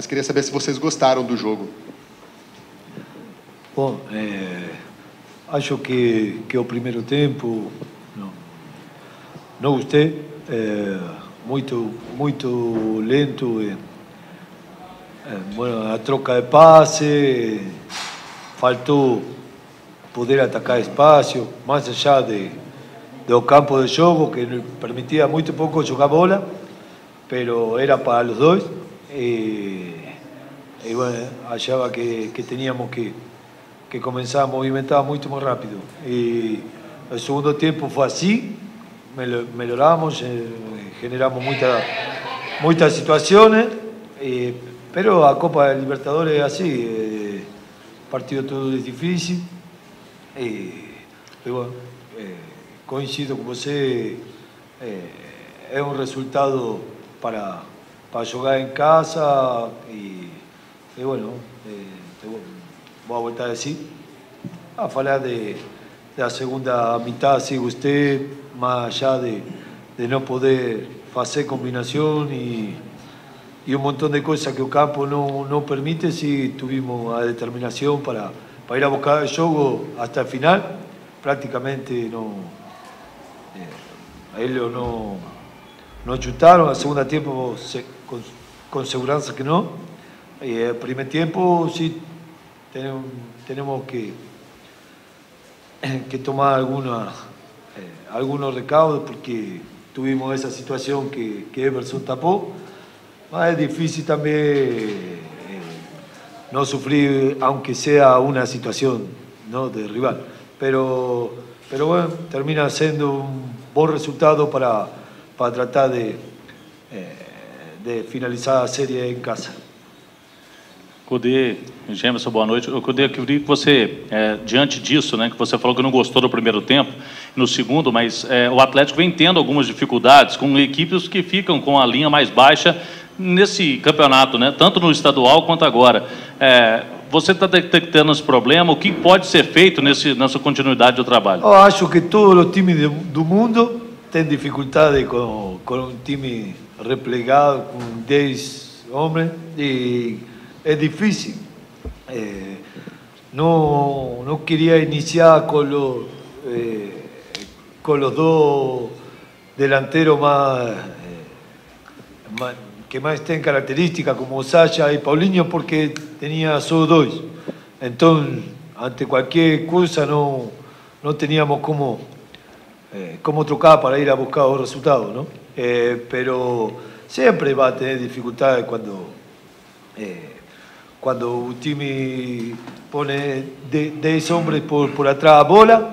mas queria saber se vocês gostaram do jogo. Bom, é, acho que, que o primeiro tempo não, não gostei, é, muito, muito lento. É, bueno, a troca de passe, faltou poder atacar espaço, mais allá de, do campo de jogo, que permitia muito pouco jogar bola, pero era para os dois. E, e bueno, achava que, que teníamos que, que começar a movimentar muito mais rápido. E o segundo tempo foi assim, melhoramos, eh, generamos muitas muitas situações, eh, pero a Copa Libertadores é assim, eh, partido todo é difícil. E, e bueno, eh, coincido você, eh, é um resultado para, para jogar em casa e, e bueno, eh, vou voltar a dizer, a falar de, da segunda metade, se gostei, mais allá de, de não poder fazer combinação e, e um montão de coisas que o campo não, não permite, se tivemos a determinação para ir a buscar el juego hasta el final, prácticamente no, eh, ellos no, no chutaron, al segundo tiempo se, con, con, seguridad que no, y el primer tiempo sí tenemos, tenemos que, que tomar alguna, eh, algunos recaudos porque tuvimos esa situación que, que Everson tapó, más es difícil también no sufrir, aunque sea una situación ¿no? de rival. Pero, pero bueno, termina siendo un buen resultado para, para tratar de, eh, de finalizar a série em casa. Cudê, Gemerson, boa noite. Eu queria que você, é, diante disso, né, que você falou que não gostou do primeiro tempo, no segundo, mas é, o Atlético vem tendo algumas dificuldades com equipes que ficam com a linha mais baixa nesse campeonato, né? tanto no estadual quanto agora. É, você está detectando esse problema? O que pode ser feito nesse, nessa continuidade do trabalho? Eu acho que todos os times do mundo têm dificuldade com, com um time replegado, com 10 homens, e é difícil. É, não, não queria iniciar com, lo, é, com os dois delanteros mais, mais que más tienen características como Sasha y Paulinho porque tenía solo dos. Entonces, ante cualquier cosa no, no teníamos cómo, eh, cómo trocar para ir a buscar los resultados, ¿no? Eh, pero siempre va a tener dificultades cuando, eh, cuando un pone 10 hombres por, por atrás bola,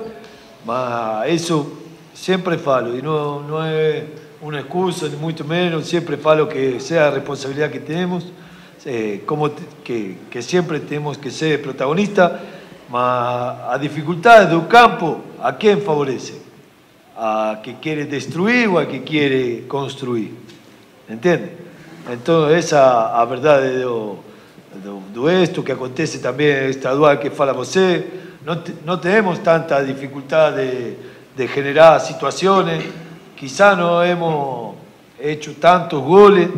mas eso siempre falo y no, no es una excusa, ni mucho menos, siempre falo que sea la responsabilidad que tenemos, eh, como que, que, siempre tenemos que ser protagonistas, mas a dificultades del campo, ¿a quién favorece? A que quiere destruir o a que quiere construir. ¿Entiende? Entonces, esa a verdade do, do, do esto que acontece también estadual que fala você, no, no tenemos tanta dificultad de, de generar situaciones quizá no hemos hecho tantos goles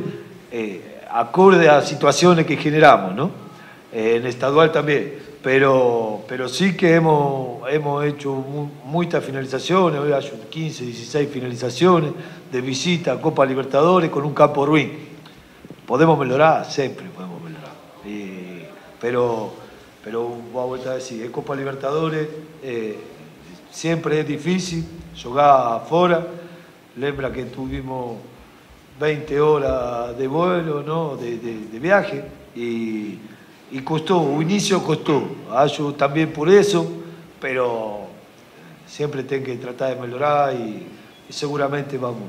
eh, acorde a situaciones que generamos, ¿no? Eh, en estadual también, pero, pero sí que hemos, hemos hecho muchas finalizaciones, hoy hay 15, 16 finalizaciones de visita a Copa Libertadores con un campo ruin. Podemos mejorar, siempre podemos mejorar. pero, pero voy a volver a decir, es Copa Libertadores, eh, siempre es difícil jugar afuera Lembra que tuvimos 20 horas de vuelo, ¿no? de, de, de viaje, y, y, costó, un inicio costó. Yo también por eso, pero siempre tengo que tratar de mejorar y, y seguramente vamos,